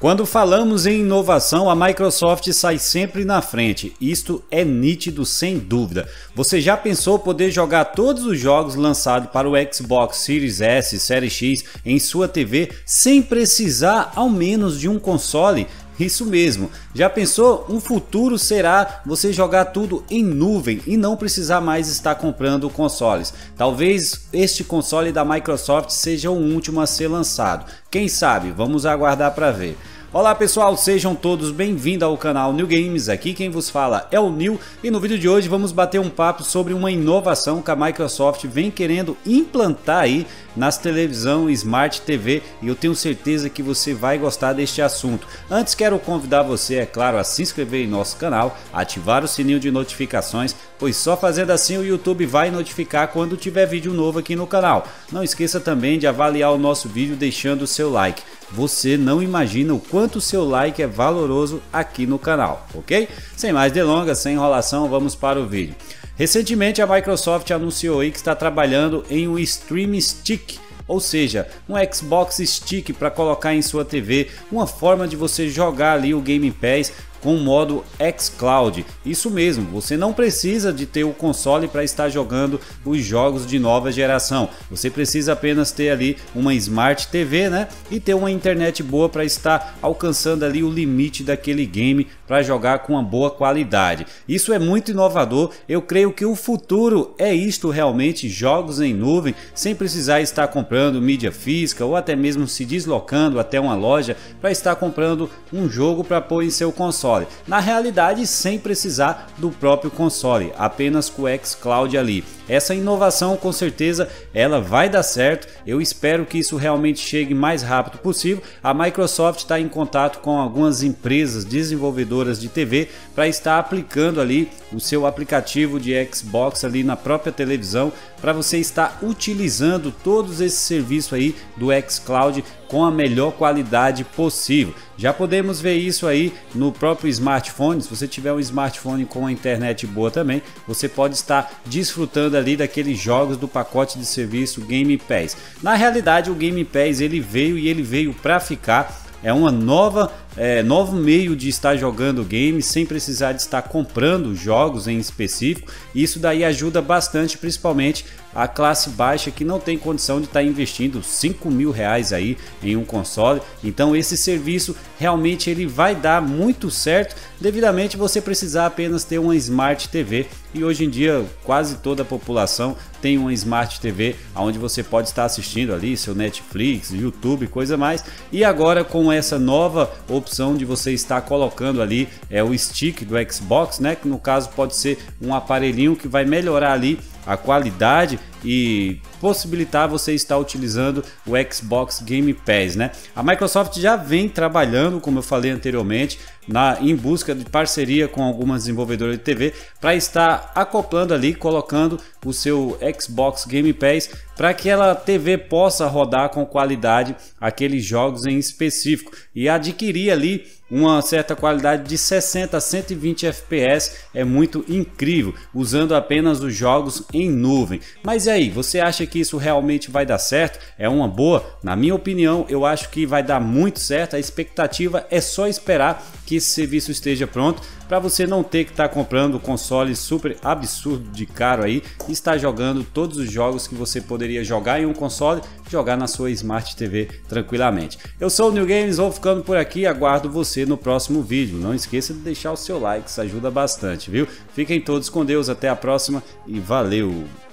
Quando falamos em inovação, a Microsoft sai sempre na frente. Isto é nítido sem dúvida. Você já pensou poder jogar todos os jogos lançados para o Xbox Series S, Series X em sua TV sem precisar ao menos de um console? Isso mesmo. Já pensou? Um futuro será você jogar tudo em nuvem e não precisar mais estar comprando consoles. Talvez este console da Microsoft seja o último a ser lançado. Quem sabe? Vamos aguardar para ver. Olá pessoal, sejam todos bem-vindos ao canal New Games, aqui quem vos fala é o New e no vídeo de hoje vamos bater um papo sobre uma inovação que a Microsoft vem querendo implantar aí nas televisão Smart TV e eu tenho certeza que você vai gostar deste assunto. Antes quero convidar você, é claro, a se inscrever em nosso canal, ativar o sininho de notificações, pois só fazendo assim o YouTube vai notificar quando tiver vídeo novo aqui no canal. Não esqueça também de avaliar o nosso vídeo deixando o seu like. Você não imagina o quanto o seu like é valoroso aqui no canal, ok? Sem mais delongas, sem enrolação, vamos para o vídeo. Recentemente a Microsoft anunciou que está trabalhando em um Stream Stick, ou seja, um Xbox Stick para colocar em sua TV, uma forma de você jogar ali o Game Pass com o modo xCloud. Isso mesmo, você não precisa de ter o console para estar jogando os jogos de nova geração. Você precisa apenas ter ali uma Smart TV, né? E ter uma internet boa para estar alcançando ali o limite daquele game para jogar com uma boa qualidade. Isso é muito inovador. Eu creio que o futuro é isto realmente, jogos em nuvem, sem precisar estar comprando mídia física ou até mesmo se deslocando até uma loja para estar comprando um jogo para pôr em seu console console. Na realidade, sem precisar do próprio console, apenas com o xCloud ali. Essa inovação com certeza ela vai dar certo. Eu espero que isso realmente chegue mais rápido possível. A Microsoft está em contato com algumas empresas desenvolvedoras de TV para estar aplicando ali o seu aplicativo de Xbox ali na própria televisão para você estar utilizando todos esses serviços aí do xCloud com a melhor qualidade possível. Já podemos ver isso aí no próprio smartphone. Se você tiver um smartphone com a internet boa também, você pode estar desfrutando ali daqueles jogos do pacote de serviço Game Pass. Na realidade, o Game Pass ele veio e ele veio para ficar. É uma nova é, novo meio de estar jogando games sem precisar de estar comprando jogos em específico. Isso daí ajuda bastante, principalmente a classe baixa que não tem condição de estar investindo 5 mil reais aí em um console. Então esse serviço realmente ele vai dar muito certo, devidamente você precisar apenas ter uma Smart TV e hoje em dia quase toda a população tem uma Smart TV onde você pode estar assistindo ali seu Netflix, YouTube, coisa mais. E agora com essa nova opção opção de você estar colocando ali é o stick do Xbox, né? Que no caso pode ser um aparelhinho que vai melhorar ali a qualidade e possibilitar você estar utilizando o Xbox Game Pass, né? A Microsoft já vem trabalhando, como eu falei anteriormente, na em busca de parceria com algumas desenvolvedoras de TV para estar acoplando ali, colocando o seu Xbox Game Pass para que ela TV possa rodar com qualidade aqueles jogos em específico e adquirir ali uma certa qualidade de 60 a 120 FPS é muito incrível, usando apenas os jogos em nuvem. Mas e aí, você acha que isso realmente vai dar certo? É uma boa? Na minha opinião, eu acho que vai dar muito certo. A expectativa é só esperar que esse serviço esteja pronto para você não ter que estar tá comprando console super absurdo de caro aí e estar jogando todos os jogos que você poderia jogar em um console, jogar na sua Smart TV tranquilamente. Eu sou o New Games, vou ficando por aqui, aguardo você no próximo vídeo. Não esqueça de deixar o seu like, isso ajuda bastante, viu? Fiquem todos com Deus, até a próxima e valeu!